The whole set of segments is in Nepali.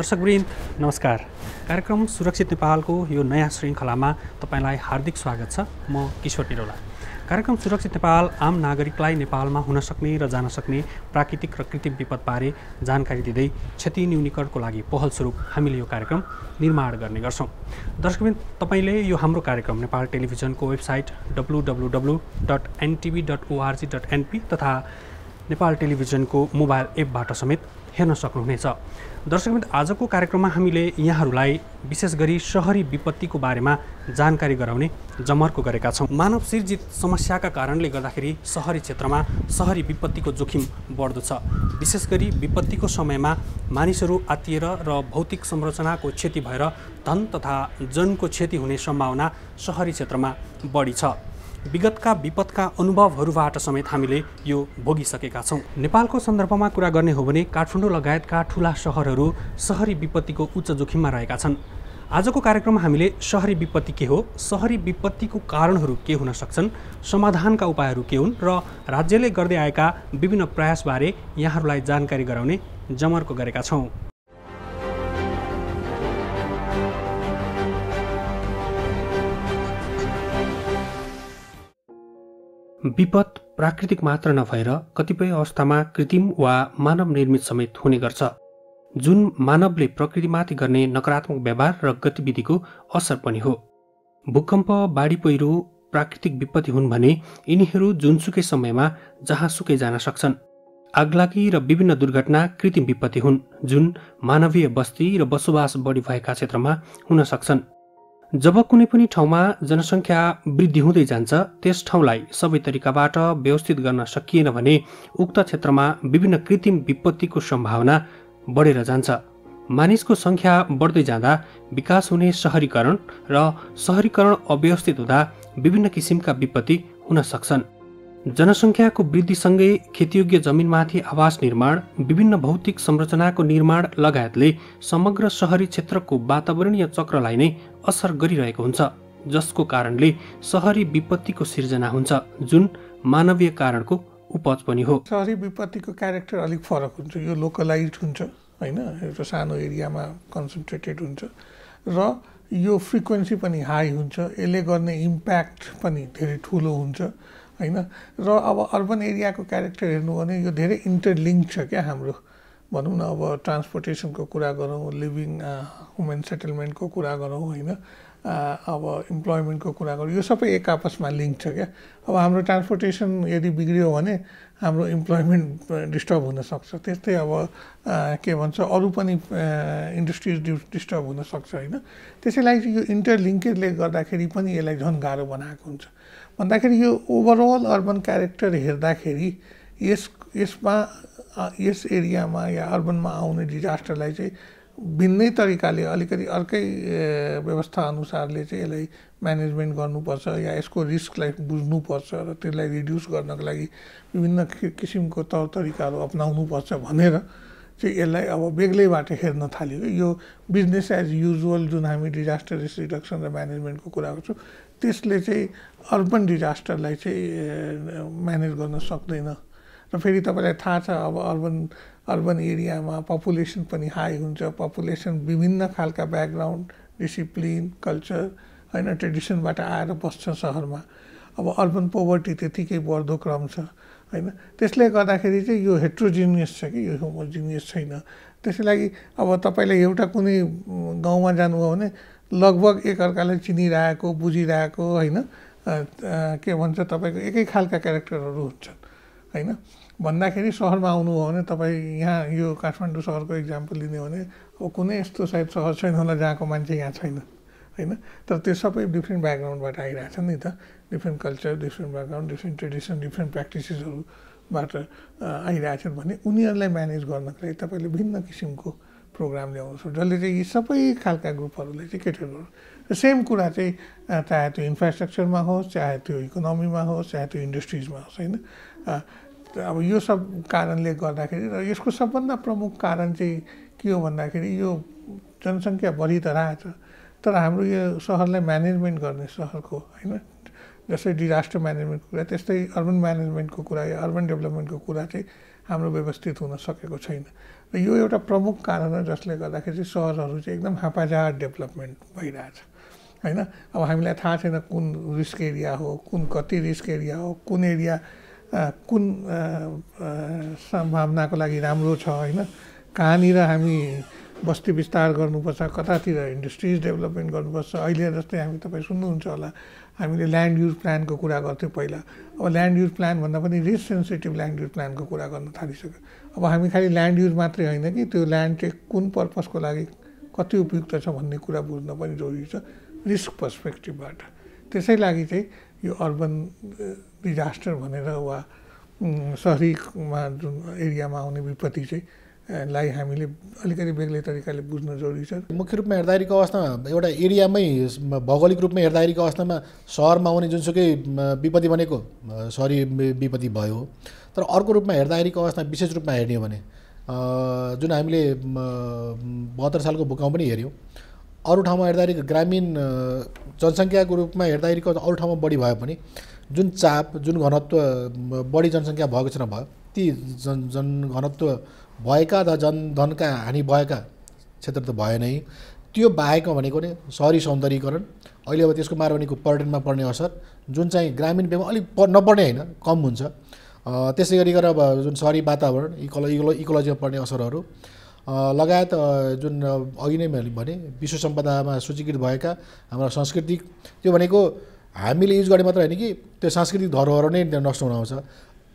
दर्शकवृन्द नमस्कार। कार्यक्रम सुरक्षित नेपालको यो नयाँ श्रृङ्खलामा तपाईँलाई हार्दिक स्वागत छ। म किशोर निरौला कार्यक्रम सुरक्षित नेपाल आम नागरिकलाई नेपालमा हुन सक्ने र जान सक्ने प्राकृतिक र कृत्रिम विपदबारे जानकारी दिँदै क्षति न्यूनीकरणको लागि पहलस्वरूप हामीले यो कार्यक्रम निर्माण गर्ने गर्छौँ। दर्शकबिन तपाईँले यो हाम्रो कार्यक्रम नेपाल टेलिभिजनको website W W W dot NTV dot ORG dot NP तथा नेपाल टेलिभिजनको मोबाइल एपबाट समेत हेर्न सक्नुहुनेछ। दर्शकबिन आजको कार्यक्रममा हामीले यहाँहरूलाई विशेष गरी सहरी विपत्तिको बारेमा जानकारी गराउने जमर्को गरेका छौँ। मानव सिर्जित समस्याका कारणले गर्दाखेरि सहरी क्षेत्रमा सहरी विपत्तिको जोखिम बढ्दो छ। विशेष गरी विपत्तिको समयमा मानिसहरू आत्तिएर र भौतिक संरचनाको क्षति भएर धन तथा जनको क्षति हुने सम्भावना सहरी क्षेत्रमा बढी छ। विगतका विपदका अनुभवहरूबाट समेत हामीले यो भोगिसकेका छौँ। नेपालको सन्दर्भमा कुरा गर्ने हो भने काठमाडौँ लगायतका ठुला सहरहरू सहरी विपत्तिको उच्च जोखिममा रहेका छन्। आजको कार्यक्रममा हामीले सहरी विपत्ति के हो सहरी विपत्तिको कारणहरू के हुन सक्छन् समाधानका उपायहरू के हुन् र राज्यले गर्दै आएका विभिन्न प्रयासबारे यहाँहरूलाई जानकारी गराउने जमर्को गरेका छौँ। विपद प्राकृतिक मात्र नभएर कतिपय अवस्थामा कृत्रिम वा मानव निर्मित समेत हुने गर्छ। जुन मानवले प्रकृतिमाथि गर्ने नकारात्मक व्यवहार र गतिविधिको असर पनि हो। भूकम्प बाढी पहिरो प्राकृतिक विपत्ति हुन् भने यिनीहरू जुनसुकै समयमा जहाँसुकै जान सक्छन्। आगलागी र विभिन्न दुर्घटना कृत्रिम विपत्ति हुन् जुन मानवीय बस्ती र बसोबास बढी भएका क्षेत्रमा हुन सक्छन्। जब कुनै पनि ठाउँमा जनसङ्ख्या वृद्धि हुँदै जान्छ त्यस ठाउँलाई सबै तरिकाबाट व्यवस्थित गर्न सकिएन भने उक्त क्षेत्रमा विभिन्न कृत्रिम विपत्तिको सम्भावना बढेर जान्छ। मानिसको सङ्ख्या बढ्दै जाँदा विकास हुने सहरीकरण र सहरीकरण अव्यवस्थित हुँदा विभिन्न किसिमका विपत्ति हुन सक्छन्। जनसङ्ख्याको वृद्धिसँगै खेतीयोग्य जमिनमाथि आवास निर्माण विभिन्न भौतिक संरचनाको निर्माण लगायतले समग्र सहरी क्षेत्रको वातावरणीय चक्रलाई नै असर गरिरहेको हुन्छ जसको कारणले सहरी विपत्तिको सिर्जना हुन्छ जुन मानवीय कारणको उपज पनि हो। सहरी विपत्तिको क्यारेक्टर अलिक फरक हुन्छ यो लोकलाइज हुन्छ होइन? एउटा सानो एरियामा कन्सन्ट्रेटेड हुन्छ र यो फ्रिक्वेन्सी पनि हाई हुन्छ यसले गर्ने इम्प्याक्ट पनि धेरै ठुलो हुन्छ। होइन? र अब अर्बन एरियाको क्यारेक्टर हेर्नु भने यो धेरै इन्टरलिङ्क छ क्या हाम्रो। भनौँ न अब ट्रान्सपोर्टेसनको कुरा गरौँ लिभिङ वुमेन सेटलमेन्टको कुरा गरौँ होइन? अब इम्प्लोइमेन्टको कुरा गरौँ यो सबै एक आपसमा लिङ्क छ क्या। अब हाम्रो ट्रान्सपोर्टेसन यदि बिग्रियो भने हाम्रो इम्प्लोइमेन्ट डिस्टर्ब हुनसक्छ त्यस्तै अब के भन्छ अरू पनि इन्डस्ट्रिज डिस्टर्ब हुनसक्छ होइन? त्यसैलाई यो इन्टरलिङ्केजले गर्दाखेरि पनि यसलाई झन् गाह्रो बनाएको हुन्छ। भन्दाखेरि यो ओभरअल अर्बन क्यारेक्टर हेर्दाखेरि यस यसमा यस एरियामा या अर्बनमा आउने डिजास्टरलाई चाहिँ भिन्नै तरिकाले अलिकति अर्कै व्यवस्था अनुसारले चाहिँ यसलाई म्यानेजमेन्ट गर्नुपर्छ या यसको रिस्कलाई बुझ्नुपर्छ र त्यसलाई रिड्युस गर्नको लागि विभिन्न किसिमको तौर तरिकाहरू अप्नाउनुपर्छ भनेर चाहिँ यसलाई अब बेग्लैबाट हेर्न थाल्यो। यो बिजनेस एज युजुअल जुन हामी डिजास्टर रिस्क रिडक्सन र म्यानेजमेन्टको कुरा गर्छौँ त्यसले चाहिँ अर्बन डिजास्टरलाई चाहिँ म्यानेज गर्न सक्दैन। र फेरि तपाईँलाई थाहा छ अब अर्बन अर्बन एरियामा पपुलेसन पनि हाई हुन्छ। पपुलेसन विभिन्न खालका ब्याकग्राउन्ड डिसिप्लिन कल्चर होइन ट्रेडिसनबाट आएर बस्छ सहरमा। अब अर्बन पोभर्टी त्यतिकै बढ्दो क्रम छ होइन। त्यसले गर्दाखेरि चाहिँ यो हेट्रोजिनियस छ कि यो होमोजिनियस छैन। त्यसै लागि अब तपाईँले एउटा कुनै गाउँमा जानुभयो भने लगभग एकअर्कालाई चिनिरहेको बुझिरहेको होइन? के भन्छ तपाईँको एकै खालका क्यारेक्टरहरू हुन्छन् होइन? भन्दाखेरि सहरमा आउनुभयो भने तपाईँ यहाँ यो काठमाडौँ सहरको इक्जाम्पल लिने हो भने अब कुनै यस्तो सायद सहर छैन होला जहाँको मान्छे यहाँ छैन होइन? तर त्यो सबै डिफ्रेन्ट ब्याकग्राउन्डबाट आइरहेछन् नि त। Different culture different background different tradition different प्र्याक्टिसेसहरूबाट आइरहेछन् भने उनीहरूलाई म्यानेज गर्नको लागि तपाईँले भिन्न किसिमको प्रोग्राम ल्याउँछु जसले चाहिँ यी सबै खालका ग्रुपहरूलाई चाहिँ केटर सेम कुरा चाहिँ चाहे त्यो इन्फ्रास्ट्रक्चरमा होस् चाहे त्यो इकोनोमीमा होस् चाहे त्यो इन्डस्ट्रिजमा होस् होइन? अब यो सब कारणले गर्दाखेरि र यसको सबभन्दा प्रमुख कारण चाहिँ के हो भन्दाखेरि यो जनसङ्ख्या बढी त रहेछ तर हाम्रो यो सहरलाई म्यानेजमेन्ट गर्ने सहरको होइन? जस्तै डिजास्टर म्यानेजमेन्टको कुरा त्यस्तै अर्बन म्यानेजमेन्टको कुरा या अर्बन डेभलपमेन्टको कुरा चाहिँ हाम्रो व्यवस्थित हुन सकेको छैन। र यो एउटा प्रमुख कारण हो जसले गर्दाखेरि चाहिँ सहरहरू चाहिँ एकदम हापाजाड डेभलपमेन्ट भइरहेछ। होइन? अब हामीलाई थाहा छैन कुन रिस्क एरिया हो कुन कति रिस्क एरिया हो कुन एरिया कुन सम्भावनाको लागि राम्रो छ होइन? कहाँनिर हामी बस्ती विस्तार गर्नुपर्छ कतातिर इन्डस्ट्रिज डेभलपमेन्ट गर्नुपर्छ अहिले जस्तै हामी तपाईँ सुन्नुहुन्छ होला। हामीले ल्यान्ड युज प्लानको कुरा गर्थ्यौँ पहिला। अब ल्यान्ड युज प्लान भन्दा पनि रिस सेन्सिटिभ ल्यान्ड युज प्लानको कुरा गर्न थालिसक्यो। अब हामी खालि ल्यान्ड युज मात्रै होइन कि त्यो ल्यान्ड चाहिँ कुन पर्पजको लागि कति उपयुक्त छ भन्ने कुरा बुझ्न पनि जरुरी छ रिस्क पर्सपेक्टिभबाट। त्यसै लागि चाहिँ यो अर्बन डिजास्टर भनेर वा सहरीमा जुन एरियामा आउने विपत्ति चाहिँ लाई हामीले अलिकति बेग्लै तरिकाले बुझ्न जरुरी छ। मुख्य रूपमा हेर्दाखेरिको अवस्थामा एउटा एरियामै भौगोलिक रूपमा हेर्दाखेरिको अवस्थामा सहरमा आउने जुनसुकै विपत्ति भनेको सहरी विपत्ति भयो। तर अर्को रूपमा हेर्दाखेरिको अवस्था विशेष रूपमा हेर्ने हो भने जुन हामीले बहत्तर सालको भूकम्प पनि हेऱ्यौँ अरू ठाउँमा हेर्दाखेरि ग्रामीण जनसङ्ख्याको रूपमा हेर्दाखेरिको अरू ठाउँमा बढी भयो भने जुन चाप जुन घनत्व बढी जनसङ्ख्या भएको छ भयो ती जन जनघनत्व भएका द जनधनका हानि भएका क्षेत्र त भए नै त्यो बाहेकमा भनेको नै सहरी सौन्दर्यीकरण अहिले अब त्यसको मारवानीको पर्यटनमा पर्ने असर जुन चाहिँ ग्रामीण व्यवहार अलिक प नपर्ने होइन कम हुन्छ। त्यसै गरी अब जुन सहरी वातावरण इकोलो इकोलो इकोलोजीमा पर्ने असरहरू लगायत जुन अघि नै मैले भने विश्व सम्पदामा सूचीकृत भएका हाम्रा सांस्कृतिक त्यो भनेको हामीले युज गर्ने मात्र होइन कि त्यो सांस्कृतिक धरोहर नै नष्ट हुन आउँछ।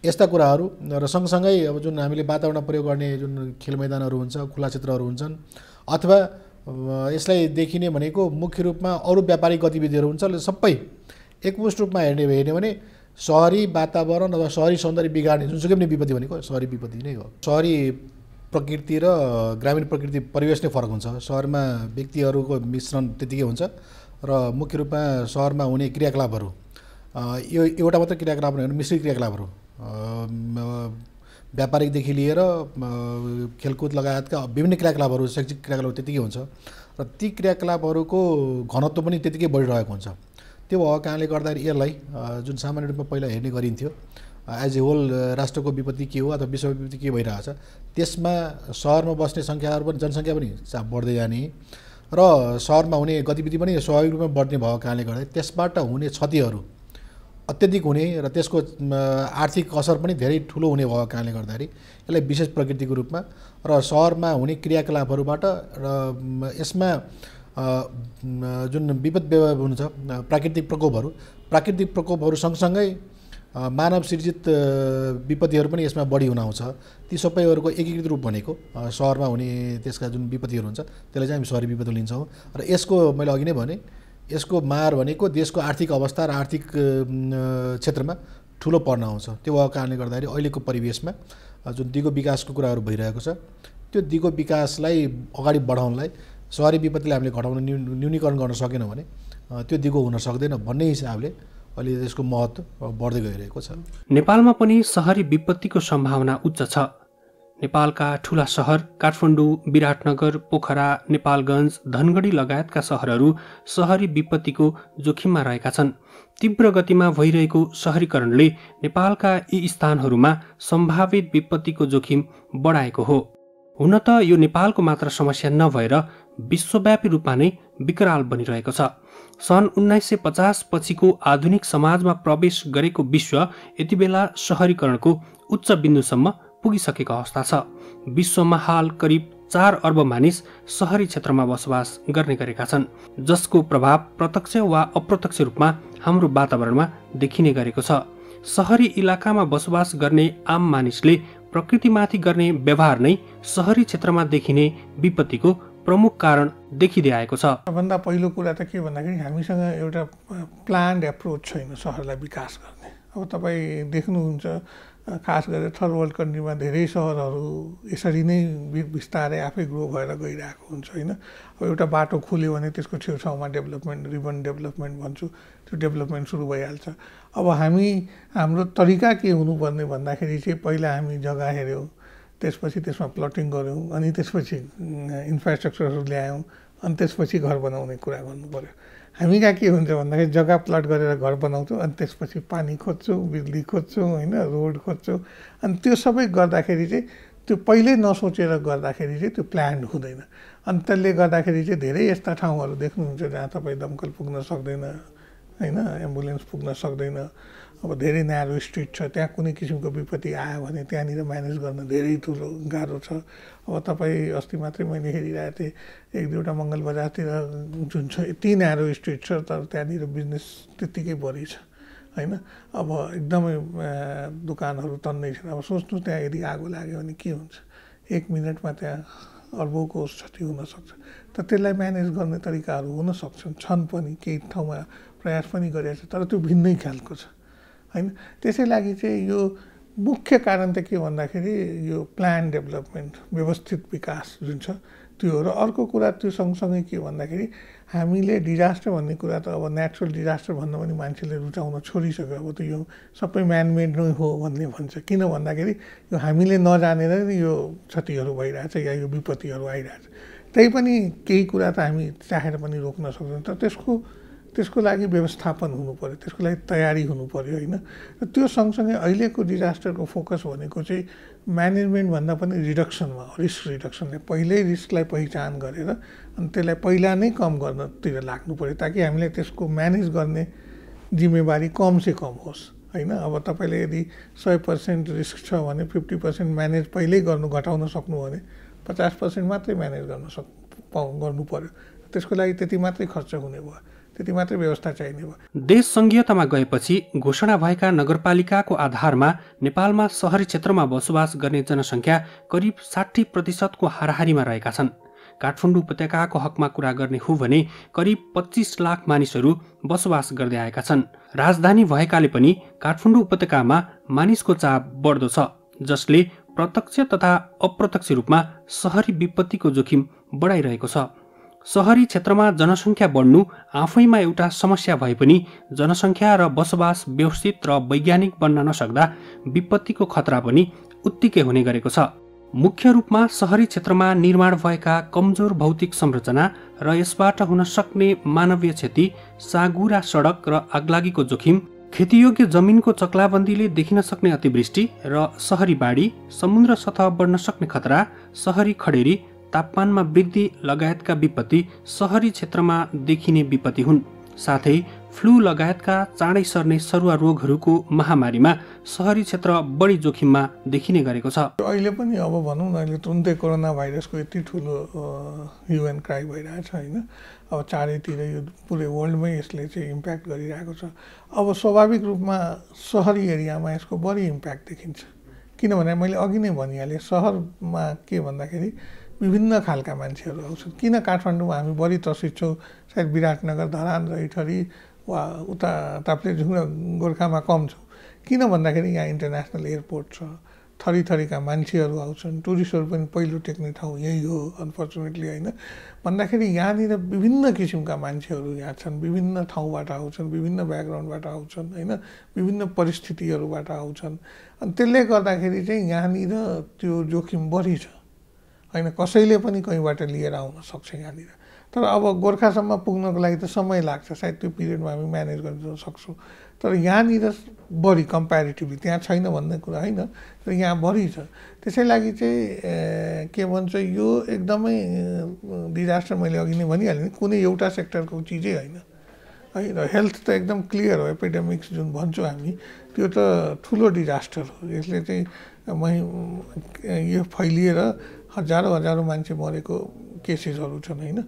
यस्ता कुराहरू र सँगसँगै अब जुन हामीले वातावरण प्रयोग गर्ने जुन खेल मैदानहरू हुन्छ खुला क्षेत्रहरू हुन्छन् अथवा यसलाई देखिने भनेको मुख्य रूपमा अरू व्यापारिक गतिविधिहरू हुन्छ सबै एकमुष्ट रूपमा हेर्ने हेर्ने भने सहरी वातावरण अथवा सहरी सौन्दर्य बिगार्ने जुनसुकै पनि विपत्ति भनेको सहरी विपत्ति नै हो। सहरी प्रकृति र ग्रामीण प्रकृति परिवेश नै फरक हुन्छ। सहरमा व्यक्तिहरूको मिश्रण त्यतिकै हुन्छ र मुख्य रूपमा सहरमा हुने क्रियाकलापहरू यो एउटा मात्र क्रियाकलाप मिश्रित क्रियाकलापहरू। व्यापारिकदेखि लिएर खेलकुद लगायतका विभिन्न क्रियाकलापहरू शैक्षिक क्रियाकलाप त्यतिकै हुन्छ। र ती क्रियाकलापहरूको घनत्व पनि त्यतिकै बढिरहेको हुन्छ। त्यो भएको कारणले गर्दाखेरि यसलाई जुन सामान्य रूपमा पहिला हेर्ने गरिन्थ्यो एज ए होल राष्ट्रको विपत्ति के हो अथवा विश्व विपत्ति के भइरहेछ त्यसमा सहरमा बस्ने सङ्ख्याहरू पनि जनसङ्ख्या पनि बढ्दै जाने। र सहरमा हुने गतिविधि पनि स्वाभाविक रूपमा बढ्ने भएको कारणले गर्दा त्यसबाट हुने क्षतिहरू अत्यधिक हुने र त्यसको आर्थिक असर पनि धेरै ठुलो हुने भएको कारणले गर्दाखेरि यसलाई विशेष प्रकृतिको रूपमा र सहरमा हुने क्रियाकलापहरूबाट र यसमा जुन विपद हुन्छ प्राकृतिक प्रकोपहरू प्राकृतिक प्रकोपहरू सँगसँगै मानव सृजित विपत्तिहरू पनि यसमा बढी हुन आउँछ ती सबैहरूको एकीकृत रूप भनेको सहरमा हुने त्यसका जुन विपत्तिहरू हुन्छ त्यसलाई चाहिँ हामी सहरी विपत्ति लिन्छौँ। र यसको मैले अघि नै भने यसको मार भनेको देशको आर्थिक अवस्था र आर्थिक क्षेत्रमा ठुलो पर्न आउँछ। त्यो भएको कारणले गर्दाखेरि अहिलेको परिवेशमा जुन दिगो विकासको कुराहरू भइरहेको छ त्यो दिगो विकासलाई अगाडि बढाउनलाई सहरी विपत्तिलाई हामीले घटाउन न्यू न्यूनीकरण गर्न सकेनौँ भने त्यो दिगो हुन सक्दैन भन्ने हिसाबले अहिले त्यसको महत्त्व बढ्दै गइरहेको छ। नेपालमा पनि सहरी विपत्तिको सम्भावना उच्च छ। नेपालका ठुला सहर काठमाडौँ विराटनगर पोखरा नेपालगञ्ज धनगढी लगायतका सहरहरू सहरी विपत्तिको जोखिममा रहेका छन्। तीव्र गतिमा भइरहेको सहरीकरणले नेपालका यी स्थानहरूमा सम्भावित विपत्तिको जोखिम बढाएको हो। हुन त यो नेपालको मात्र समस्या नभएर विश्वव्यापी रूपमा नै विकराल बनिरहेको छ। सन् उन्नाइस सय पचास पछिको आधुनिक समाजमा प्रवेश गरेको विश्व यति बेला सहरीकरणको उच्च बिन्दुसम्म पुगिसकेको अवस्था छ। विश्वमा हाल करिब चार अर्ब मानिस सहरी क्षेत्रमा बसोबास गर्ने गरेका छन् जसको प्रभाव प्रत्यक्ष वा अप्रत्यक्ष रूपमा हाम्रो वातावरणमा देखिने गरेको छ। सहरी इलाकामा बसोबास गर्ने आम मानिसले प्रकृतिमाथि गर्ने व्यवहार नै सहरी क्षेत्रमा देखिने विपत्तिको प्रमुख कारण देखिँदै आएको छ। सबभन्दा पहिलो कुरा त के भन्दाखेरि हामीसँग एउटा प्लान्ड एप्रोच छैन सहरलाई विकास गर्ने। अब तपाईँ देख्नुहुन्छ खास गरेर थर्ड वर्ल्ड कन्ट्रीमा धेरै सहरहरू यसरी नै बिस्तारै आफै ग्रो भएर गइरहेको हुन्छ होइन? अब एउटा बाटो खोल्यो भने त्यसको छेउछाउमा डेभलपमेन्ट रिबन डेभलपमेन्ट भन्छु त्यो डेभलपमेन्ट सुरु भइहाल्छ। अब हामी हाम्रो तरिका के हुनुपर्ने भन्दाखेरि चाहिँ पहिला हामी जग्गा हेऱ्यौँ त्यसपछि त्यसमा प्लटिङ गऱ्यौँ अनि त्यसपछि इन्फ्रास्ट्रक्चरहरू ल्यायौँ अनि त्यसपछि घर बनाउने कुरा गर्नु पऱ्यो। हामी कहाँ के हुन्छ भन्दाखेरि जग्गा प्लट गरेर घर बनाउँछौँ अनि त्यसपछि पानी खोज्छौँ बिजुली खोज्छौँ होइन रोड खोज्छौँ। अनि त्यो सबै गर्दाखेरि चाहिँ त्यो पहिल्यै नसोचेर गर्दाखेरि चाहिँ त्यो प्लान हुँदैन। अनि त्यसले गर्दाखेरि चाहिँ धेरै यस्ता ठाउँहरू देख्नुहुन्छ जहाँ तपाईँ दमकल पुग्न सक्दैन होइन एम्बुलेन्स पुग्न सक्दैन। अब धेरै न्यारो स्ट्रिट छ त्यहाँ कुनै किसिमको विपत्ति आयो भने त्यहाँनिर म्यानेज गर्न धेरै ठुलो गाह्रो छ। अब तपाईँ अस्ति मात्रै मैले हेरिरहेको थिएँ एक दुईवटा मङ्गल बजारतिर जुन छ यति न्यारो स्ट्रिट छ तर त्यहाँनिर बिजनेस त्यत्तिकै बढी छ होइन? अब एकदमै दोकानहरू तन्नै छन्। अब सोच्नु त्यहाँ यदि आगो लाग्यो भने के हुन्छ? एक मिनटमा त्यहाँ अर्बौँको क्षति हुनसक्छ। त त्यसलाई म्यानेज गर्ने तरिकाहरू हुन सक्छन् छन् पनि केही ठाउँमा प्रयास पनि गरिएको छ तर त्यो भिन्नै खालको छ। होइन? त्यसै लागि चाहिँ यो मुख्य कारण त के भन्दाखेरि यो प्लान डेभलपमेन्ट व्यवस्थित विकास जुन छ त्यो र अर्को कुरा त्यो सँगसँगै के भन्दाखेरि हामीले डिजास्टर भन्ने कुरा त अब नेचुरल डिजास्टर भन्दा पनि मान्छेले रुचाउन छोडिसक्यो। अब त यो सबै म्यानमेड नै हो भन्ने भन्छ। किन भन्दाखेरि यो हामीले नजानेर नै यो क्षतिहरू भइरहेछ या यो विपत्तिहरू आइरहेछ। त्यही पनि केही कुरा त हामी चाहेर पनि रोक्न सक्छौँ तर त्यसको त्यसको लागि व्यवस्थापन पऱ्यो त्यसको लागि तयारी हुनु पऱ्यो होइन? र त्यो सँगसँगै अहिलेको डिजास्टरको फोकस भनेको चाहिँ म्यानेजमेन्टभन्दा पनि रिडक्सनमा रिस्क रिडक्सनले पहिल्यै रिस्कलाई पहिचान गरेर अनि त्यसलाई पहिला नै कम गर्नतिर लाग्नु पऱ्यो ताकि हामीले त्यसको म्यानेज गर्ने जिम्मेवारी कम से कम होस् होइन? अब तपाईँले यदि सय पर्सेन्ट रिस्क छ भने फिफ्टी पर्सेन्ट म्यानेज पहिल्यै गर्नु घटाउन सक्नु भने पचास पर्सेन्ट मात्रै म्यानेज गर्न सक् गर्नु पऱ्यो त्यसको लागि त्यति मात्रै खर्च हुने भयो। त्यति मात्रै व्यवस्था चाहिने भयो। देश सङ्घीयतामा गएपछि घोषणा भएका नगरपालिकाको आधारमा नेपालमा सहरी क्षेत्रमा बसोबास गर्ने जनसङ्ख्या करिब साठी प्रतिशतको हाराहारीमा रहेका छन्। काठमाडौँ उपत्यकाको हकमा कुरा गर्ने हो भने करिब पच्चिस लाख मानिसहरू बसोबास गर्दै आएका छन्। राजधानी भएकाले पनि काठमाडौँ उपत्यकामा मानिसको चाप बढ्दो छ जसले प्रत्यक्ष तथा अप्रत्यक्ष रूपमा सहरी विपत्तिको जोखिम बढाइरहेको छ। सहरी क्षेत्रमा जनसङ्ख्या बढ्नु आफैमा एउटा समस्या भए पनि जनसङ्ख्या र बसोबास व्यवस्थित र वैज्ञानिक बन्न नसक्दा विपत्तिको खतरा पनि उत्तिकै हुने गरेको छ। मुख्य रूपमा सहरी क्षेत्रमा निर्माण भएका कमजोर भौतिक संरचना र यसबाट हुन सक्ने मानवीय क्षति सागुरा सडक र आगलागीको जोखिम खेतीयोग्य जमिनको चक्लाबन्दीले देखिन सक्ने अतिवृष्टि र सहरी बाढी समुद्र सतह बढ्न सक्ने खतरा सहरी खडेरी तापमानमा वृद्धि लगायतका विपत्ति सहरी क्षेत्रमा देखिने विपत्ति हुन्। साथै फ्लू लगायतका चाँडै सर्ने सरुवा रोगहरूको महामारीमा सहरी क्षेत्र बढी जोखिममा देखिने गरेको छ। अहिले पनि अब भनौँ न अहिले तुरुन्तै कोरोना भाइरसको यति ठुलो युएन क्राई भइरहेछ होइन? अब चारैतिर यो पुरै वर्ल्डमै यसले चाहिँ इम्प्याक्ट गरिरहेको छ। अब स्वाभाविक रूपमा सहरी एरियामा यसको बढी इम्प्याक्ट देखिन्छ। किनभने मैले अघि नै भनिहालेँ सहरमा के भन्दाखेरि विभिन्न खालका मान्छेहरू आउँछन्। किन काठमाडौँमा हामी बढी तर्सित छौँ? सायद विराटनगर धरान रैथरी वा उता ताप्लेजुङ र गोर्खामा कम छौँ। किन भन्दाखेरि यहाँ इन्टरनेसनल एयरपोर्ट छ? थरी थरीका मान्छेहरू आउँछन्। टुरिस्टहरू पनि पहिलो टेक्ने ठाउँ यही हो अनफर्चुनेटली होइन? भन्दाखेरि यहाँनिर विभिन्न किसिमका मान्छेहरू यहाँ छन्। विभिन्न ठाउँबाट आउँछन् विभिन्न ब्याकग्राउन्डबाट आउँछन् होइन? विभिन्न परिस्थितिहरूबाट आउँछन्। अनि त्यसले गर्दाखेरि चाहिँ यहाँनिर त्यो जोखिम बढी छ। होइन कसैले पनि कहीँबाट लिएर आउन सक्छ यहाँनिर। तर अब गोर्खासम्म पुग्नको लागि त समय लाग्छ सायद त्यो पिरियडमा हामी म्यानेज गर्न सक्छौँ। तर यहाँनिर बढी कम्पेरिटिभली त्यहाँ छैन भन्ने कुरा होइन तर यहाँ बढी छ। त्यसै लागि चाहिँ के भन्छ यो एकदमै डिजास्टर मैले अघि नै भनिहालेँ नि कुनै एउटा सेक्टरको चिजै होइन। है र हेल्थ त एकदम क्लियर हो एपिडेमिक्स जुन भन्छौँ हामी त्यो त ठुलो डिजास्टर हो। यसले चाहिँ मै यो फैलिएर हजारौँ हजारौँ मान्छे मरेको केसेसहरू छन् होइन?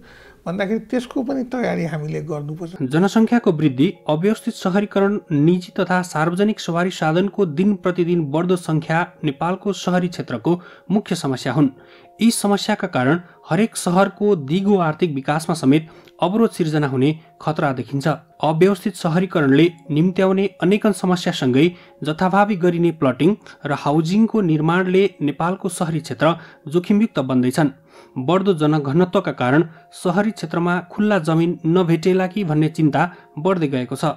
भन्दाखेरि त्यसको पनि तयारी हामीले गर्नुपर्छ। जनसङ्ख्याको वृद्धि अव्यवस्थित सहरीकरण निजी तथा सार्वजनिक सवारी साधनको दिन प्रतिदिन बढ्दो सङ्ख्या नेपालको सहरी क्षेत्रको मुख्य समस्या हुन्। यी समस्याका कारण हरेक सहरको दिगो आर्थिक विकासमा समेत अवरोध सिर्जना हुने खतरा देखिन्छ। अव्यवस्थित सहरीकरणले निम्त्याउने अनेकन समस्यासँगै जथाभावी गरिने प्लटिङ र हाउजिङको निर्माणले नेपालको सहरी क्षेत्र जोखिमयुक्त बन्दैछन्। बढ्दो जनघनत्वका कारण सहरी क्षेत्रमा खुल्ला जमिन नभेटेला कि भन्ने चिन्ता बढ्दै गएको छ।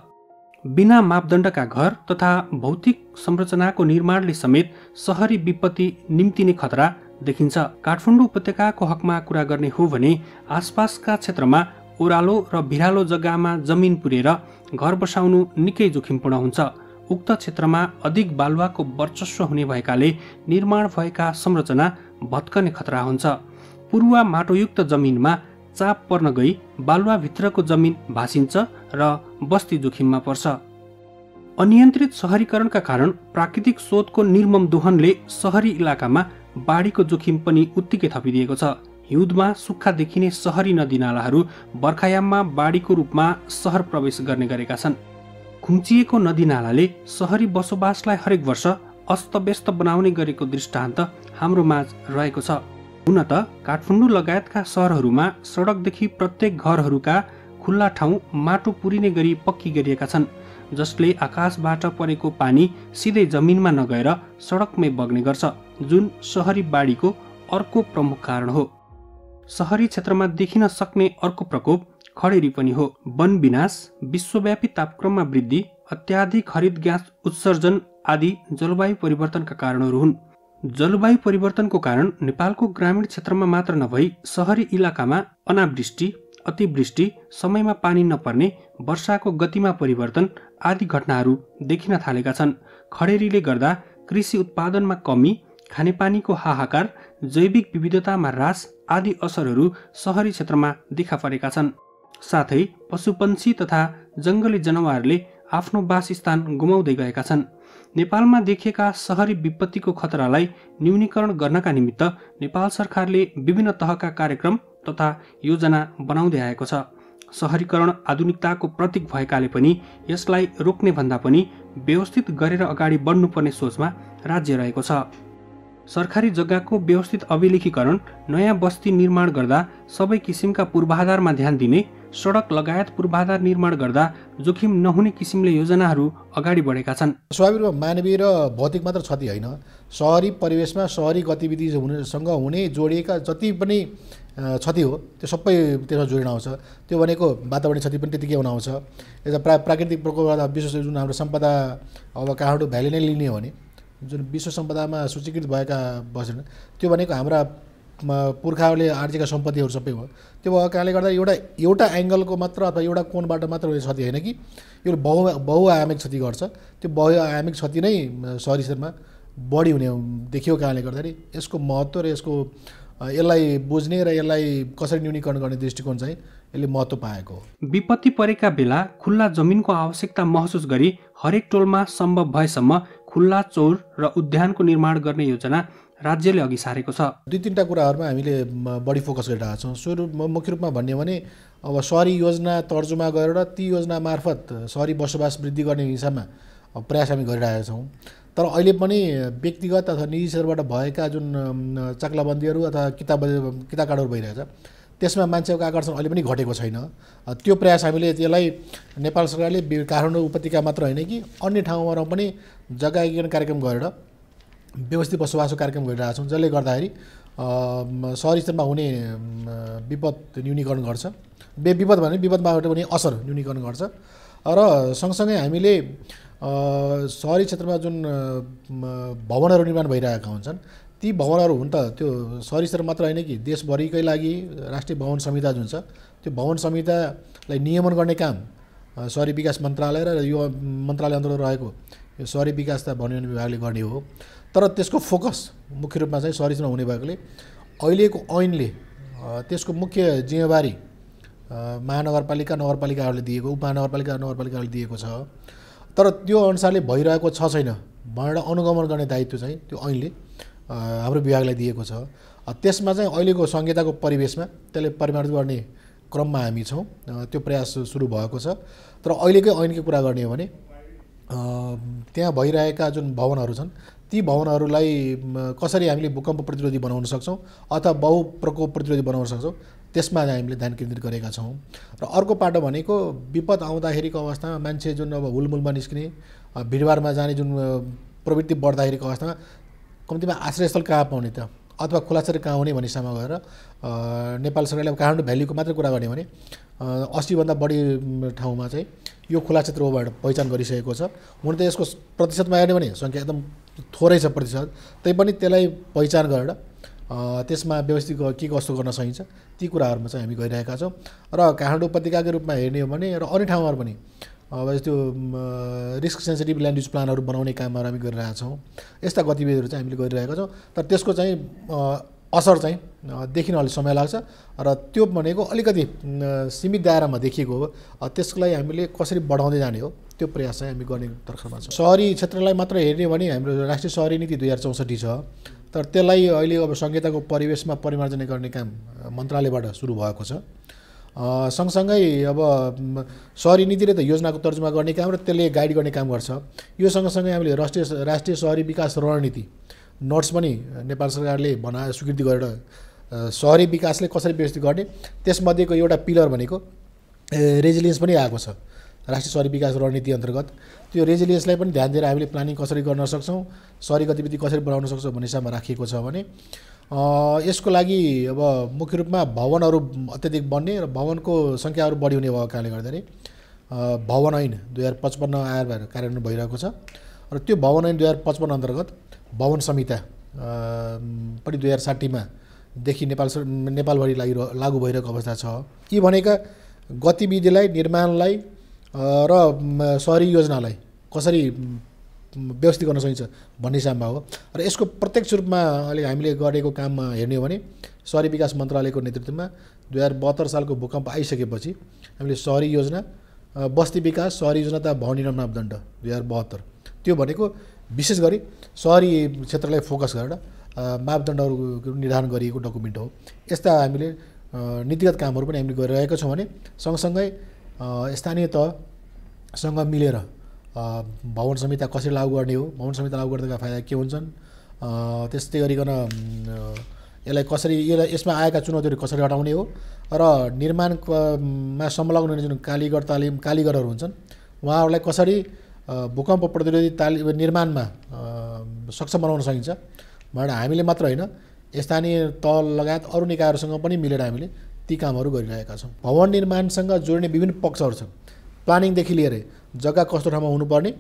बिना मापदण्डका घर तथा भौतिक संरचनाको निर्माणले समेत सहरी विपत्ति निम्तिने खतरा देखिन्छ काठमाडौँ उपत्यकाको हकमा कुरा गर्ने हो भने आसपासका क्षेत्रमा ओह्रालो र भिरालो जग्गामा जमिन पुरेर घर बसाउनु निकै जोखिमपूर्ण हुन्छ। उक्त क्षेत्रमा अधिक बालुवाको वर्चस्व हुने भएकाले निर्माण भएका संरचना भत्कने खतरा हुन्छ। पूर्व माटोयुक्त जमिनमा चाप पर्न गई बालुवाभित्रको जमिन भाँसिन्छ र बस्ती जोखिममा पर्छ। अनियन्त्रित सहरीकरणका कारण प्राकृतिक स्रोतको निर्मम दोहनले सहरी इलाकामा बाढीको जोखिम पनि उत्तिकै थपिदिएको छ। हिउँदमा सुक्खा देखिने सहरी नदीनालाहरू बर्खायाममा बाढीको रूपमा सहर प्रवेश गर्ने गरेका छन्। खुम्चिएको नदीनालाले सहरी बसोबासलाई हरेक वर्ष अस्तव्यस्त बनाउने गरेको दृष्टान्त हाम्रो माझ रहेको छ। हुन त काठमाडौँ लगायतका सहरहरूमा सडकदेखि प्रत्येक घरहरूका खुल्ला ठाउँ माटो पुरिने गरी पक्की गरिएका छन्। जसले आकाशबाट परेको पानी सिधै जमिनमा नगएर सडकमै बग्ने गर्छ जुन सहरी बाढीको अर्को प्रमुख कारण हो। सहरी क्षेत्रमा देखिन सक्ने अर्को प्रकोप खडेरी पनि हो। वन विनाश विश्वव्यापी तापक्रममा वृद्धि अत्याधिक हरित ग्यास उत्सर्जन आदि जलवायु परिवर्तनका कारणहरू हुन्। जलवायु परिवर्तनको कारण नेपालको ग्रामीण क्षेत्रमा मात्र नभई सहरी इलाकामा अनावृष्टि अतिवृष्टि समयमा पानी नपर्ने वर्षाको गतिमा परिवर्तन आदि घटनाहरू देखिन थालेका छन्। खडेरीले गर्दा कृषि उत्पादनमा कमी खानेपानीको हाहाकार जैविक विविधतामा ह्रास आदि असरहरू सहरी क्षेत्रमा देखा परेका छन्। साथै पशुपन्छी तथा जङ्गली जनावरले आफ्नो वासस्थान गुमाउँदै गएका छन्। नेपालमा देखिएका सहरी विपत्तिको खतरालाई न्यूनीकरण गर्नका निमित्त नेपाल सरकारले विभिन्न तहका कार्यक्रम तथा योजना बनाउँदै आएको छ। सहरीकरण आधुनिकताको प्रतीक भएकाले पनि यसलाई रोक्ने भन्दा पनि व्यवस्थित गरेर अगाडि बढ्नुपर्ने सोचमा राज्य रहेको छ। सरकारी जग्गाको व्यवस्थित अभिलेखीकरण नयाँ बस्ती निर्माण गर्दा सबै किसिमका पूर्वाधारमा ध्यान दिने सडक लगायत पूर्वाधार निर्माण गर्दा जोखिम नहुने किसिमले योजनाहरू अगाडि बढेका छन्। स्वाभाविक रूपमा मानवीय र भौतिक मात्र क्षति होइन। सहरी परिवेशमा सहरी गतिविधि हुनेसँग हुने जोडिएका जति पनि क्षति हो त्यो सबै त्यसमा जोडिन आउँछ। त्यो भनेको वातावरणीय क्षति पनि त्यतिकै हुन आउँछ। यता प्रा प्राकृतिक प्रकोप गर्दा विशेष जुन हाम्रो सम्पदा अब काठमाडौँ भ्याली नै लिने हो भने जुन विश्व सम्पदामा सूचीकृत भएका बसेन त्यो भनेको हाम्रा पुर्खाहरूले आर्जेका सम्पत्तिहरू सबै हो। त्यो भएको कारणले गर्दा एउटा एउटा एङ्गलको मात्र अथवा एउटा कोणबाट मात्र हुने क्षति होइन कि यो बहु बहुआयामिक क्षति गर्छ। त्यो बहुआयामिक क्षति नै सहरी क्षेत्रमा बढी हुने देखियो कारणले गर्दाखेरि यसको महत्त्व र यसको यसलाई बुझ्ने र यसलाई कसरी न्यूनीकरण गर्ने दृष्टिकोण चाहिँ यसले महत्त्व पाएको हो। विपत्ति परेका बेला खुल्ला जमिनको आवश्यकता महसुस गरी हरेक टोलमा सम्भव भएसम्म खुल्ला चौर र उद्यानको निर्माण गर्ने योजना राज्यले अघि सारेको छ। दुई तिनवटा कुराहरूमा हामीले बढी फोकस गरिरहेका छौँ। सुरु मुख्य रूपमा भन्यो भने अब सहरी योजना तर्जुमा गरेर ती योजना मार्फत सहरी बसोबास वृद्धि गर्ने हिसाबमा प्रयास हामी गरिरहेका छौँ। तर अहिले पनि व्यक्तिगत अथवा निजी क्षेत्रबाट भएका जुन चाक्लाबन्दीहरू अथवा किताब किताब काँडहरू भइरहेछ त्यसमा मान्छेको आकर्षण अहिले पनि घटेको छैन। त्यो प्रयास हामीले त्यसलाई नेपाल सरकारले काठमाडौँ उपत्यका मात्र होइन कि अन्य ठाउँमा पनि जग्गा कार्यक्रम गरेर व्यवस्थित बसोबासो कार्यक्रम गरिरहेका छौँ जसले गर्दाखेरि सहरी स्तरमा हुने विपद न्यूनीकरण गर्छ। बे विपद भने विपदबाट पनि असर न्यूनीकरण गर्छ। र सँगसँगै हामीले सहरी क्षेत्रमा जुन भवनहरू निर्माण भइरहेका हुन्छन् ती भवनहरू हुन् त त्यो सहरी स्तर मात्र होइन कि देशभरिकै लागि राष्ट्रिय भवन संहिता जुन छ त्यो भवन संहितालाई नियमन गर्ने काम सहरी विकास मन्त्रालय र यो मन्त्रालय अन्तर्गत रहेको यो सहरी विकास तथा वन विभागले गर्ने हो। तर त्यसको फोकस मुख्य रूपमा चाहिँ सहरीसँग हुने भएकोले अहिलेको ऐनले त्यसको मुख्य जिम्मेवारी महानगरपालिका नगरपालिकाहरूले दिएको उपमहानगरपालिका नगरपालिकाहरूले दिएको छ। तर त्यो अनुसारले भइरहेको छ छैन भनेर अनुगमन गर्ने दायित्व चाहिँ त्यो ऐनले हाम्रो विभागलाई दिएको छ। त्यसमा चाहिँ अहिलेको संहिताको परिवेशमा त्यसले परिमार्जित गर्ने क्रममा हामी छौँ। त्यो प्रयास सुरु भएको छ। तर अहिलेकै ऐनकै कुरा गर्ने हो भने त्यहाँ भइरहेका जुन भवनहरू छन् ती भवनहरूलाई कसरी हामीले भूकम्प प्रतिरोधी बनाउन सक्छौँ अथवा बहु प्रकोप प्रतिरोधी बनाउन सक्छौँ त्यसमा हामीले ध्यान केन्द्रित गरेका छौँ। र अर्को पाटो भनेको विपद आउँदाखेरिको अवस्थामा मान्छे जुन अब हुलमुलमा निस्किने भिडभाडमा जाने जुन प्रवृत्ति बढ्दाखेरिको अवस्थामा कम्तीमा आश्रयस्थल कहाँ पाउने त? अथवा खुलासरी कहाँ हुने भन्ने हिसाबमा गएर नेपाल सरकारले अब काठमाडौँ भ्यालीको मात्रै कुरा गर्ने भने अस्सीभन्दा बढी ठाउँमा चाहिँ यो खुला क्षेत्र होबाट पहिचान गरिसकेको छ। हुन त यसको प्रतिशतमा हेर्ने भने सङ्ख्या एकदम थोरै छ प्रतिशत। तैपनि त्यसलाई पहिचान गरेर त्यसमा व्यवस्थित के कस्तो गर्न सकिन्छ ती कुराहरूमा चाहिँ हामी गइरहेका छौँ। र काठमाडौँ उपत्यकाको रूपमा हेर्ने हो भने र अन्य ठाउँहरू पनि अब त्यो रिस्क सेन्सिटिभ ल्यान्ड युज प्लानहरू बनाउने कामहरू हामी गरिरहेका छौँ। यस्ता गतिविधिहरू चाहिँ हामीले गरिरहेका छौँ। तर त्यसको चाहिँ असर चाहिँ देखिन अलिक समय लाग्छ। र त्यो भनेको अलिकति सीमित दायरामा देखिएको हो। त्यसको लागि हामीले कसरी बढाउँदै जाने हो त्यो प्रयास चाहिँ हामी गर्ने तर्खरमा छौँ। सहरी क्षेत्रलाई मात्र हेर्ने भने हाम्रो राष्ट्रिय सहरी नीति दुई हजार चौसठी छ। तर त्यसलाई अहिले अब संहिताको परिवेशमा परिमार्जन गर्ने काम मन्त्रालयबाट सुरु भएको छ। सँगसँगै अब सहरी नीतिले त योजनाको तर्जुमा गर्ने काम र त्यसले गाइड गर्ने काम गर्छ। यो सँगसँगै हामीले राष्ट्रिय राष्ट्रिय सहरी विकास रणनीति नोट्स पनि नेपाल सरकारले बना स्वीकृति गरेर सहरी विकासले कसरी व्यवस्थित गर्ने त्यसमध्येको एउटा पिलर भनेको रेजिलियन्स पनि आएको छ। राष्ट्रिय सहरी विकास रणनीति अन्तर्गत। त्यो रेजिलियन्सलाई पनि ध्यान दिएर हामीले प्लानिङ कसरी गर्न सक्छौँ सहरी गतिविधि कसरी बढाउन सक्छौँ भन्ने हिसाबमा राखिएको छ भने यसको लागि अब मुख्य रूपमा भवनहरू अत्याधिक बढ्ने र भवनको सङ्ख्याहरू बढी हुने भएको कारणले गर्दाखेरि भवन ऐन दुई हजार पचपन्न आएर कार्यान्वयन भइरहेको छ। र त्यो भवन ऐन दुई हजार पचपन्न अन्तर्गत भवन संहिता पनि दुई हजार साठीमा देखि नेपाल नेपालभरि लागि लागु भइरहेको अवस्था छ। यी भनेका गतिविधिलाई निर्माणलाई र सहरी योजनालाई कसरी व्यवस्थित गर्न सकिन्छ भन्ने हिसाबमा हो। र यसको प्रत्यक्ष रूपमा अहिले हामीले गरेको काममा हेर्ने हो भने सहरी विकास मन्त्रालयको नेतृत्वमा दुई हजार बहत्तर सालको भूकम्प आइसकेपछि हामीले सहरी योजना बस्ती विकास सहरी योजना तथा भवन निर्माण मापदण्ड दुई हजार बहत्तर त्यो भनेको विशेष गरी सहरी क्षेत्रलाई फोकस गरेर मापदण्डहरू निर्धारण गरिएको डकुमेन्ट हो। यस्ता हामीले नीतिगत कामहरू पनि हामीले गरिरहेका छौँ भने सँगसँगै स्थानीय तहसँग मिलेर भवन संहिता कसरी लागू गर्ने हो भवन संहिता लागू गर्दाका फाइदा के हुन्छन् त्यस्तै गरिकन यसलाई कसरी यसलाई यसमा आएका चुनौतीहरू कसरी हटाउने हो र निर्माणमा संलग्न हुने जुन कालीगर तालिम कालीगरहरू हुन्छन् उहाँहरूलाई कसरी भूकम्प प्रतिरोधी तालिम निर्माणमा सक्षम बनाउन सकिन्छ। भनेर हामीले मात्र होइन स्थानीय तह लगायत अरू निकायहरूसँग पनि मिलेर हामीले ती कामहरू गरिरहेका छौँ। भवन निर्माणसँग जोड्ने विभिन्न पक्षहरू छन्। प्लानिङदेखि लिएर जग्गा कस्तो ठाउँमा हुनुपर्ने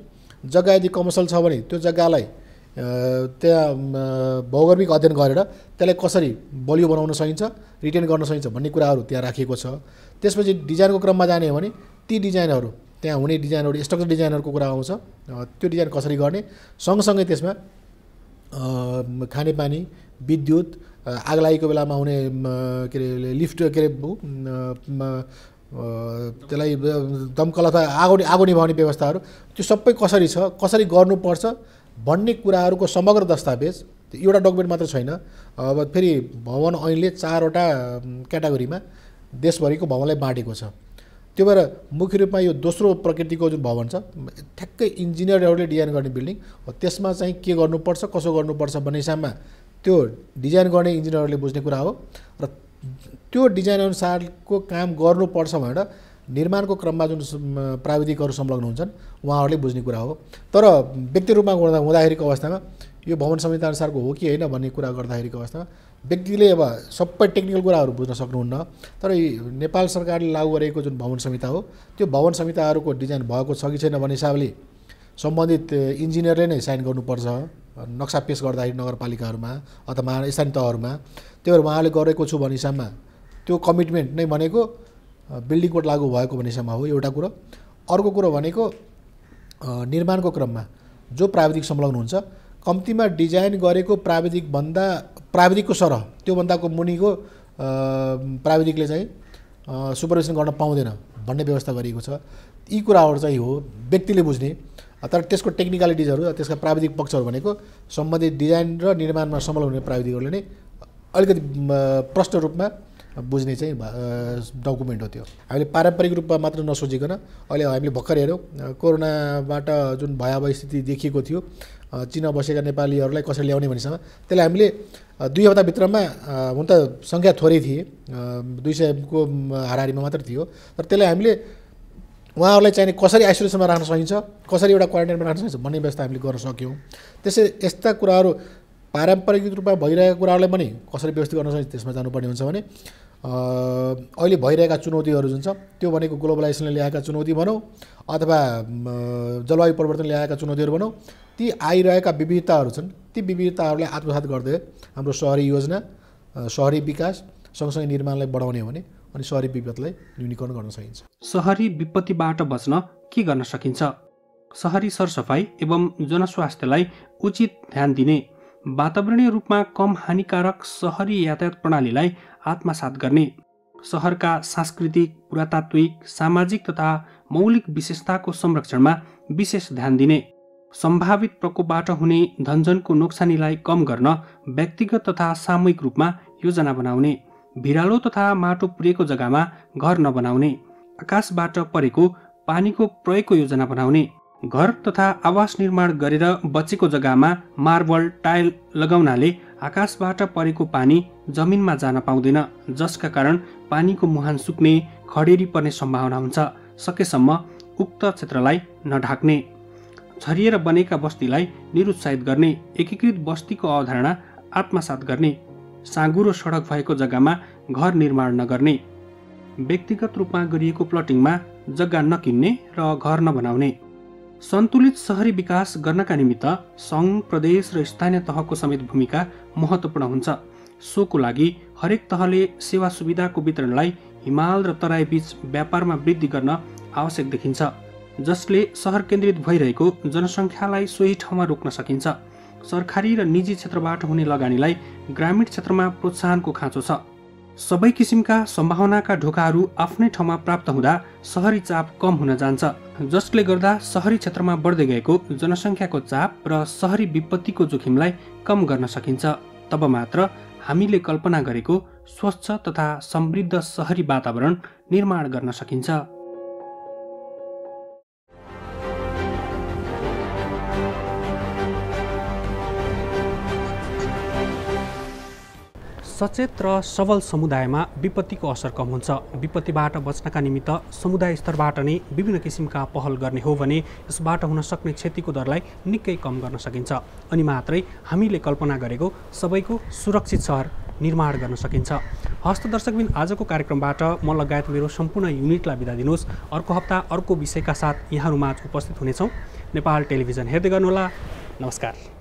जग्गा यदि कमर्सल छ भने त्यो जग्गालाई त्यहाँ भौगोलिक अध्ययन गरेर त्यसलाई कसरी बलियो बनाउन सकिन्छ रिटेन गर्न सकिन्छ भन्ने कुराहरू त्यहाँ राखिएको छ। त्यसपछि डिजाइनको क्रममा जाने हो भने ती डिजाइनहरू त्यहाँ हुने डिजाइनहरू स्ट्रक्चर डिजाइनहरूको कुरा आउँछ। त्यो डिजाइन कसरी गर्ने? सँगसँगै त्यसमा खानेपानी विद्युत अ, आग लागेको बेलामा हुने के अरे लिफ्ट के अरे त्यसलाई दमकल अथवा आगो आगो निभाउने व्यवस्थाहरू त्यो सबै कसरी छ कसरी गर्नुपर्छ भन्ने कुराहरूको समग्र दस्तावेज एउटा डकुमेन्ट मात्र छैन। अब फेरि भवन ऐनले चारवटा क्याटागोरीमा देशभरिको भवनलाई बाँडेको छ। त्यो भएर मुख्य रूपमा यो दोस्रो प्रकृतिको जुन भवन छ ठ्याक्कै इन्जिनियरहरूले डिजाइन गर्ने बिल्डिङ हो त्यसमा चाहिँ के गर्नुपर्छ कसो गर्नुपर्छ भन्ने हिसाबमा त्यो डिजाइन गर्ने इन्जिनियरहरूले बुझ्ने कुरा हो र त्यो डिजाइन अनुसारको काम गर्नुपर्छ भनेर निर्माणको क्रममा जुन प्राविधिकहरू संलग्न हुन्छन् उहाँहरूले बुझ्ने कुरा हो। तर व्यक्ति रूपमा हुँदा हुँदाखेरिको अवस्थामा यो भवन संहिता अनुसारको हो कि होइन भन्ने कुरा गर्दाखेरिको अवस्थामा व्यक्तिले अब सबै टेक्निकल कुराहरू बुझ्न सक्नुहुन्न। तर नेपाल सरकारले लागू गरेको जुन भवन संहिता हो त्यो भवन संहिताहरूको डिजाइन भएको छ कि छैन भन्ने हिसाबले सम्बन्धित इन्जिनियरले नै साइन गर्नुपर्छ नक्सा पेस गर्दाखेरि नगरपालिकाहरूमा अथवा स्थानीय तहहरूमा। त्यही भएर उहाँले गरेको छु भन्ने हिसाबमा त्यो कमिटमेन्ट नै भनेको बिल्डिङ कोड लागू भएको भन्ने हिसाबमा हो एउटा कुरो। अर्को कुरो भनेको निर्माणको क्रममा जो प्राविधिक संलग्न हुन्छ कम्तीमा डिजाइन गरेको प्राविधिकभन्दा प्राविधिकको सरह त्योभन्दाको मुनिको प्राविधिकले चाहिँ सुपरभिजन गर्न पाउँदैन भन्ने व्यवस्था गरिएको छ। यी कुराहरू चाहिँ हो व्यक्तिले बुझ्ने। तर त्यसको टेक्निकलिटिजहरू त्यसका प्राविधिक पक्षहरू भनेको सम्बन्धित डिजाइन र निर्माणमा संलग्न हुने प्राविधिकहरूले नै अलिकति प्रष्ट रूपमा बुझ्ने चाहिँ डकुमेन्ट हो त्यो। हामीले पारम्परिक रूपमा मात्र नसोचिकन अहिले हामीले भर्खर हेऱ्यौँ कोरोनाबाट जुन भयावह स्थिति देखिएको थियो चिन बसेका नेपालीहरूलाई कसरी ल्याउने भन्नेसँग त्यसलाई हामीले दुई हप्ताभित्रमा हुन त सङ्ख्या थोरै थिए दुई सयको म, हाराहारीमा मात्र थियो। तर त्यसलाई हामीले उहाँहरूलाई चाहिने कसरी आइसोलेसनमा राख्न सकिन्छ कसरी एउटा क्वारेन्टाइनमा राख्न सकिन्छ भन्ने व्यवस्था हामीले गर्न सक्यौँ। त्यसै यस्ता कुराहरू पारम्परिक रूपमा भइरहेका कुराहरूलाई पनि कसरी व्यवस्थित गर्न सकिन्छ त्यसमा जानुपर्ने हुन्छ भने अहिले भइरहेका चुनौतीहरू जुन छ त्यो भनेको ग्लोबलाइजेसनले ल्याएका चुनौती भनौँ अथवा जलवायु परिवर्तन ल्याएका चुनौतीहरू भनौँ ती आइरहेका विविधताहरू छन् ती विविधताहरूलाई आत्मसात गर्दै हाम्रो सहरी योजना सहरी विकास सँगसँगै निर्माणलाई बढाउने हो भने अनि सहरी विपदलाई न्यूनीकरण गर्न सकिन्छ। सहरी विपत्तिबाट बच्न के गर्न सकिन्छ? सहरी सरसफाइ एवं जनस्वास्थ्यलाई उचित ध्यान दिने वातावरणीय रूपमा कम हानिकारक सहरी यातायात प्रणालीलाई आत्मसात गर्ने। सहरका सांस्कृतिक पुरातात्विक सामाजिक तथा मौलिक विशेषताको संरक्षणमा विशेष ध्यान दिने। सम्भावित प्रकोपबाट हुने धनजनको नोक्सानीलाई कम गर्न व्यक्तिगत तथा सामूहिक रूपमा योजना बनाउने। भिरालो तथा माटो पुरेको जग्गामा घर नबनाउने। आकाशबाट परेको पानीको प्रयोगको योजना बनाउने। घर तथा आवास निर्माण गरेर बचेको जग्गामा मार्बल टाइल लगाउनाले आकाशबाट परेको पानी जमिनमा जान पाउँदैन जसका कारण पानीको मुहान सुक्ने खडेरी पर्ने सम्भावना हुन्छ सकेसम्म उक्त क्षेत्रलाई नढाक्ने। छरिएर बनेका बस्तीलाई निरुत्साहित गर्ने एकीकृत बस्तीको अवधारणा आत्मसात गर्ने साँगुरो सडक भएको जग्गामा घर निर्माण नगर्ने व्यक्तिगत रूपमा गरिएको प्लटिङमा जग्गा नकिन्ने र घर नबनाउने। सन्तुलित सहरी विकास गर्नका निमित्त सङ्घ प्रदेश र स्थानीय तहको समेत भूमिका महत्त्वपूर्ण हुन्छ। सोको लागि हरेक तहले सेवा सुविधाको वितरणलाई हिमाल र तराई बीच व्यापारमा वृद्धि गर्न आवश्यक देखिन्छ जसले सहर केन्द्रित भइरहेको जनसङ्ख्यालाई सोही ठाउँमा रोक्न सकिन्छ। सरकारी र निजी क्षेत्रबाट हुने लगानीलाई ग्रामीण क्षेत्रमा प्रोत्साहनको खाँचो छ। सबै किसिमका सम्भावनाका ढोकाहरू आफ्नै ठाउँमा प्राप्त हुँदा सहरी चाप कम हुन जान्छ जसले गर्दा सहरी क्षेत्रमा बढ्दै गएको जनसङ्ख्याको चाप र सहरी विपत्तिको जोखिमलाई कम गर्न सकिन्छ। तब मात्र हामीले कल्पना गरेको स्वच्छ तथा समृद्ध सहरी वातावरण निर्माण गर्न सकिन्छ। सचेत र सबल समुदायमा विपत्तिको असर कम हुन्छ। विपत्तिबाट बच्नका निमित्त समुदाय स्तरबाट नै विभिन्न किसिमका पहल गर्ने हो भने यसबाट हुन सक्ने क्षतिको दरलाई निकै कम गर्न सकिन्छ। अनि मात्रै हामीले कल्पना गरेको सबैको सुरक्षित सहर निर्माण गर्न सकिन्छ। हस्त दर्शकबिन आजको कार्यक्रमबाट म लगायत मेरो सम्पूर्ण युनिटलाई बिदा दिनुहोस्। अर्को हप्ता अर्को विषयका साथ यहाँहरूमाझ उपस्थित हुनेछौँ। नेपाल टेलिभिजन हेर्दै गर्नुहोला। नमस्कार।